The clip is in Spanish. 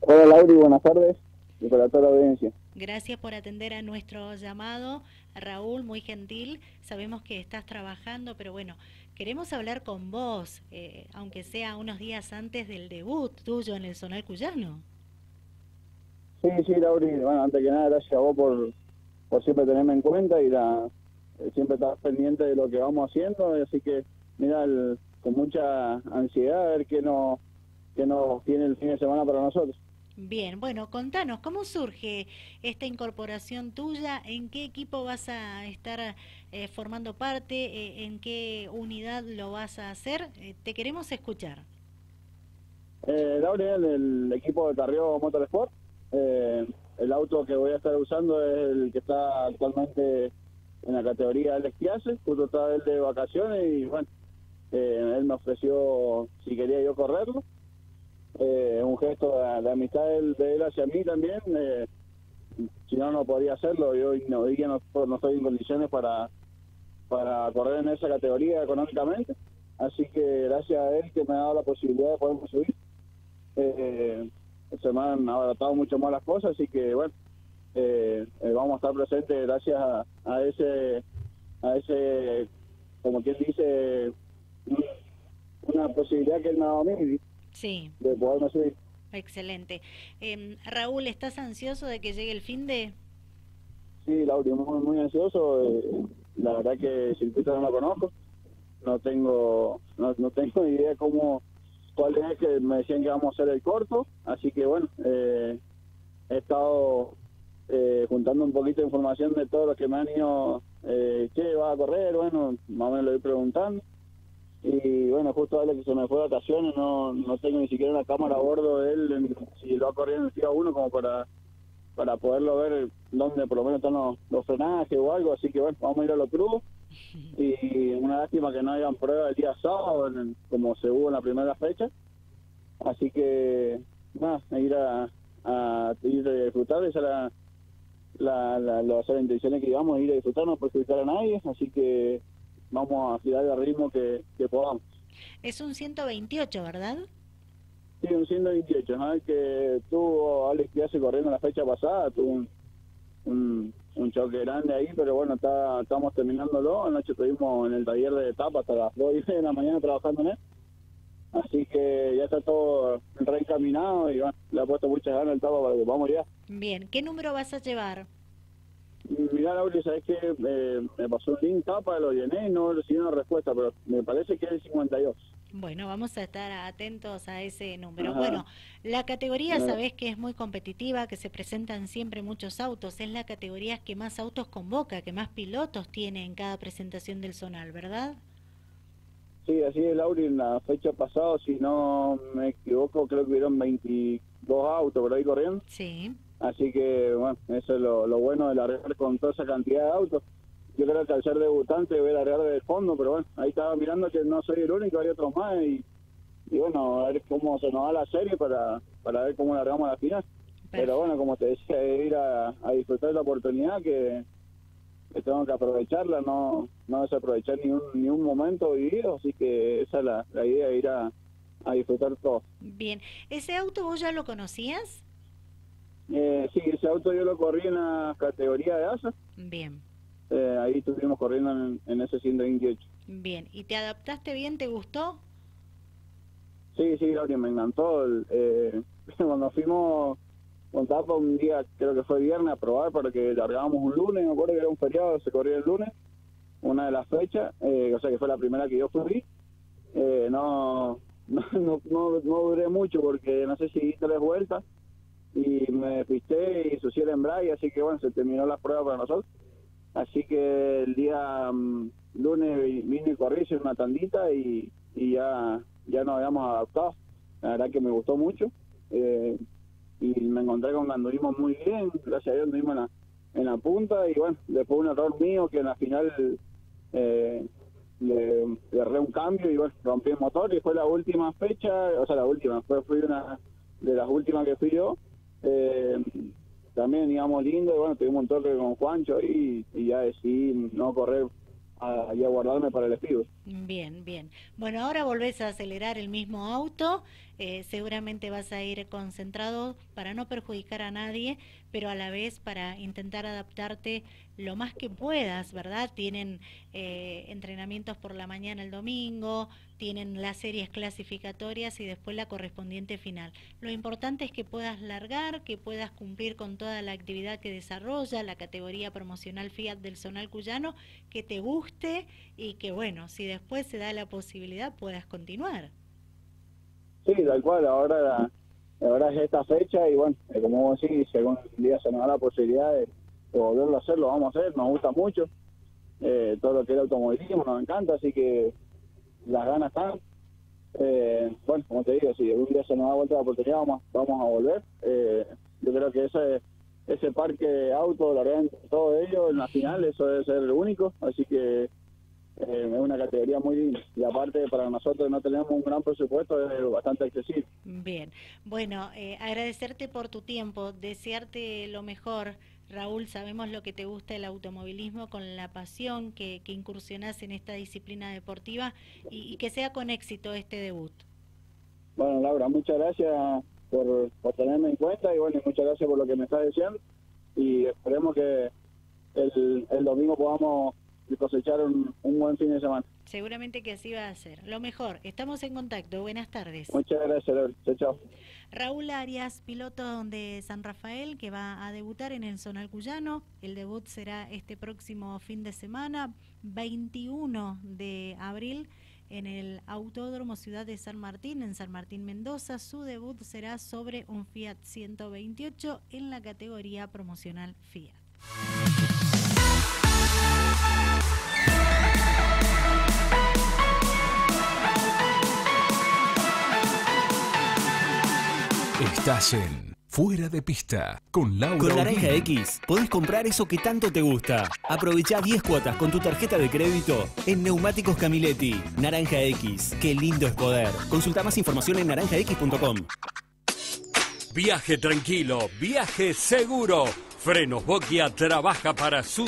Hola Lauri, buenas tardes y para toda la audiencia. Gracias por atender a nuestro llamado, Raúl, muy gentil. Sabemos que estás trabajando, pero bueno, queremos hablar con vos, eh, aunque sea unos días antes del debut tuyo en el Zonal Cuyano. Sí, sí, Lauri, bueno, antes que nada, gracias a vos por, por siempre tenerme en cuenta y la, eh, siempre estar pendiente de lo que vamos haciendo, así que, mira, con mucha ansiedad a ver qué nos, qué nos tiene el fin de semana para nosotros. Bien, bueno, contanos, ¿cómo surge esta incorporación tuya? ¿En qué equipo vas a estar eh, formando parte? Eh, ¿En qué unidad lo vas a hacer? Eh, te queremos escuchar. Eh, Gabriel, el equipo de Carrió Motorsport. el auto que voy a estar usando es el que está actualmente en la categoría del esquiace. Justo está él de vacaciones y bueno, él me ofreció si quería yo correrlo eh, un gesto de, amistad de él, hacia mí también. Eh, si no, no podría hacerlo. Yo no, no, no estoy en condiciones para, para correr en esa categoría económicamente. Así que gracias a él que me ha dado la posibilidad de poder subir. Eh, se me han adaptado mucho más las cosas, así que bueno, eh, eh, vamos a estar presentes gracias a, ese, a ese, como quien dice, una posibilidad que él me ha dado a mí Sí. De poderme subir. Excelente. Eh, Raúl, ¿estás ansioso de que llegue el fin de...? Sí, Laura, muy, muy ansioso. Eh, la verdad que el circuito no lo conozco. No tengo no, no tengo idea cómo cuál es que me decían que vamos a hacer el corto. Así que bueno, eh, he estado eh, juntando un poquito de información de todo lo que me han ido, eh, ¿qué va a correr? Bueno, más o menos lo voy preguntando y bueno, justo ahora que se me fue de vacaciones, no, no tengo ni siquiera una cámara a bordo de él, si lo ha corrido en el FIA 1 como para para poderlo ver dónde por lo menos están los, frenajes o algo, así que bueno, vamos a ir a lo crudo y una lástima que no hayan prueba el día sábado como se hubo en la primera fecha, así que nada, ir a, a ir a disfrutar, esa era la, la, las intenciones que íbamos, ir a disfrutar, no perjudicar a nadie, así que vamos a tirar el ritmo que, podamos. Es un 128, ¿verdad? Sí, un 128, ¿no? que tuvo Alex hace corriendo la fecha pasada, tuvo un, un, choque grande ahí, pero bueno, está, estamos terminándolo. Anoche estuvimos en el taller de etapa hasta las 2 de la mañana trabajando en él. Así que ya está todo reencaminado y bueno, le ha puesto muchas ganas el tapa para que vamos ya. Bien, ¿qué número vas a llevar? Mira, Laura, sabes que eh, me pasó un link tapa, lo llené y no recibí una respuesta, pero me parece que es el 52. Bueno, vamos a estar atentos a ese número. Bueno, la categoría, sabes que es muy competitiva, que se presentan siempre muchos autos. Es la categoría que más autos convoca, que más pilotos tiene en cada presentación del zonal, ¿verdad? Sí, así es, Laura. En la fecha pasada, si no me equivoco, creo que hubieron 22 autos por ahí corriendo. Sí. Así que, bueno, eso es lo, bueno de largar con toda esa cantidad de autos. Yo creo que al ser debutante voy a largar de fondo, pero bueno, ahí estaba mirando que no soy el único, hay otros más y, bueno, a ver cómo se nos va la serie para, para ver cómo largamos la final. Pero bueno, como te decía, ir a, disfrutar de la oportunidad que, tengo que aprovecharla, no, no desaprovechar ni un, ni un momento vivido, así que esa es la, la idea, ir a, a disfrutar todo. Bien, ¿ese auto vos ya lo conocías? Eh, sí, ese auto yo lo corrí en la categoría de ASA. Bien. Eh, ahí estuvimos corriendo en, ese 128. Bien, ¿y te adaptaste bien? ¿Te gustó? Sí, sí, Gloria, me encantó. Eh, cuando fuimos con Tapa un día, creo que fue viernes, a probar para que largábamos un lunes, me acuerdo que era un feriado, se corría el lunes, una de las fechas, eh, o sea que fue la primera que yo fui. Eh, no, no, no, no, no duré mucho porque no sé si di tres vueltas y me pisté y sucié el embrague, así que bueno, se terminó la prueba para nosotros. Así que el día mm, lunes vine y corrí, hice una tandita y, y ya, ya nos habíamos adaptado. La verdad que me gustó mucho. Eh, y me encontré con que anduvimos muy bien, gracias a Dios anduvimos en la, en la punta y bueno, después un error mío que en la final eh, le, le un cambio y bueno, rompí el motor y fue la última fecha, o sea, la última, fue, fui una de las últimas que fui yo eh, también íbamos lindo y bueno, tuvimos un toque con Juancho y, y ya decidí no correr y a guardarme para el espigo. Bien, bien. Bueno, ahora volvés a acelerar el mismo auto, eh, seguramente vas a ir concentrado para no perjudicar a nadie, pero a la vez para intentar adaptarte lo más que puedas, ¿verdad? Tienen eh, entrenamientos por la mañana el domingo, tienen las series clasificatorias y después la correspondiente final. Lo importante es que puedas largar, que puedas cumplir con toda la actividad que desarrolla la categoría promocional Fiat del Zonal Cuyano, que te guste y que bueno, si después se da la posibilidad puedas continuar. Sí, tal cual, ahora, ahora es esta fecha y bueno, eh, como vos decís, según el día se nos da la posibilidad de, volverlo a hacer, lo vamos a hacer, nos gusta mucho. Eh, todo lo que es el automovilismo nos encanta, así que las ganas están. Eh, bueno, como te digo, si algún día se nos da vuelta la oportunidad, vamos, vamos a volver. Eh, yo creo que ese ese parque auto, la verdad, todo ello en la final, eso debe ser el único, así que eh, es una categoría muy linda. Y aparte, para nosotros no tenemos un gran presupuesto, es bastante accesible. Bien, bueno, agradecerte por tu tiempo, desearte lo mejor Raúl, sabemos lo que te gusta el automovilismo con la pasión que, que incursionás en esta disciplina deportiva y, que sea con éxito este debut. Bueno, Laura, muchas gracias por, tenerme en cuenta y bueno, muchas gracias por lo que me estás diciendo y esperemos que el, el domingo podamos cosechar un, un buen fin de semana. Seguramente que así va a ser. Lo mejor, estamos en contacto. Buenas tardes. Muchas gracias, Chao, chao. Raúl Arias, piloto de San Rafael, que va a debutar en el Zonal Cuyano. El debut será este próximo fin de semana, 21 de abril, en el Autódromo Ciudad de San Martín, en San Martín Mendoza. Su debut será sobre un Fiat 128 en la categoría promocional Fiat. Estás en Fuera de Pista con Laura. Con Naranja X podés comprar eso que tanto te gusta. Aprovecha 10 cuotas con tu tarjeta de crédito en Neumáticos Camiletti. Naranja X, qué lindo es poder. Consulta más información en naranjax.com. Viaje tranquilo, viaje seguro. Frenos Boquia trabaja para sus